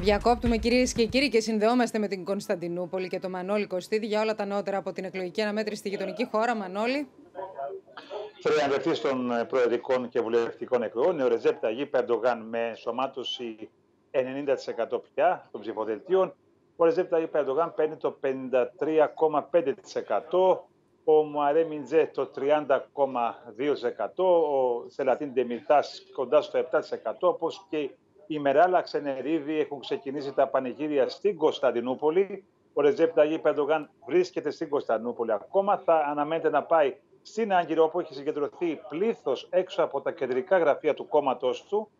Διακόπτουμε κυρίες και κύριοι και συνδεόμαστε με την Κωνσταντινούπολη και το Μανώλη Κωστίδη για όλα τα νεότερα από την εκλογική αναμέτρηση στη γειτονική χώρα. Μανώλη. Προεδρευτή των προεδρικών και βουλευτικών εκλογών, ο Ρεζέπ Ταγί Περντογάν με ενσωμάτωση 90% πια των ψηφοδελτίων. Ο Ρεζέπ Ταγί Περντογάν παίρνει το 53,5%. Ο Μουαρέ Μιντζέ το 30,2%, ο Σελατίν Ντεμιρτάς κοντά στο 7%, όπως και η Μεράλα Ξενερίδη έχουν ξεκινήσει τα πανηγύρια στην Κωνσταντινούπολη. Ο Ρεζέπ Ταγί Περντογάν βρίσκεται στην Κωνσταντινούπολη ακόμα. Θα αναμένεται να πάει στην Άγκυρο, όπου έχει συγκεντρωθεί πλήθος έξω από τα κεντρικά γραφεία του κόμματό του.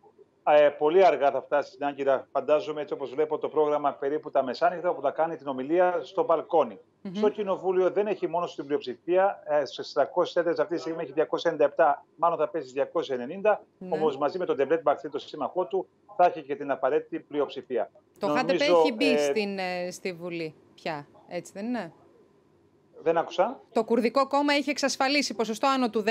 Ε, πολύ αργά θα φτάσεις στην Άγκυρα, φαντάζομαι, έτσι όπως βλέπω το πρόγραμμα, περίπου τα μεσάνυχτα, όπου θα κάνει την ομιλία στο μπαλκόνι. Mm-hmm. Στο κοινοβούλιο δεν έχει μόνο στην πλειοψηφία. Ε, Στις 404 αυτή τη στιγμή έχει 297, μάλλον θα πέσει 290. Mm-hmm. Όμως μαζί με τον Ντεμπλέτ Μπαχτή, το σύμμαχό του, θα έχει και την απαραίτητη πλειοψηφία. Το Νομίζω, έχει μπει ε, στην, ε, στη Βουλή πια, έτσι δεν είναι; Δεν άκουσα. Το Κουρδικό Κόμμα έχει εξασφαλίσει ποσοστό άνω του 10%.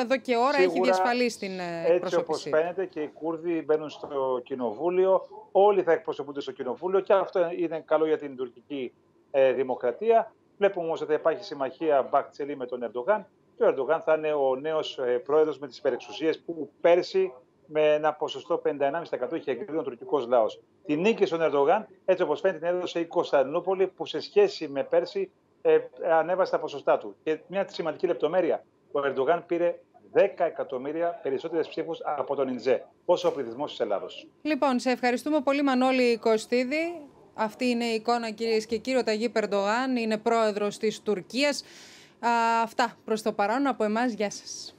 Εδώ και ώρα Σίγουρα, έχει διασφαλίσει την ε, Έτσι όπως φαίνεται και οι Κούρδοι μπαίνουν στο κοινοβούλιο. Όλοι θα εκπροσωπούνται στο κοινοβούλιο και αυτό είναι καλό για την τουρκική ε, δημοκρατία. Βλέπουμε όμως ότι υπάρχει συμμαχία Μπακτσελή με τον Ερντογάν και ο Ερντογάν θα είναι ο νέος ε, πρόεδρος με τις υπερεξουσίες που πέρσι με ένα ποσοστό 51,5% είχε εγκρίνει ο τουρκικός λαός. Τη νίκη στον Ερντογάν, έτσι όπως φαίνεται, την έδωσε η Κωνσταντινούπολη που σε σχέση με πέρσι ε, ανέβασε τα ποσοστά του. Και μια σημαντική λεπτομέρεια. Ο Ερντογάν πήρε 10 εκατομμύρια περισσότερες ψήφους από τον Ινζέ. Πόσο ο πληθυσμός της Ελλάδος. Λοιπόν, σε ευχαριστούμε πολύ, Μανώλη Κωστίδη. Αυτή είναι η εικόνα, κυρίες και κύριοι. Ο Ταγί Περντογάν είναι πρόεδρος της Τουρκίας. Αυτά προς το παρόν από εμάς. Γεια σας.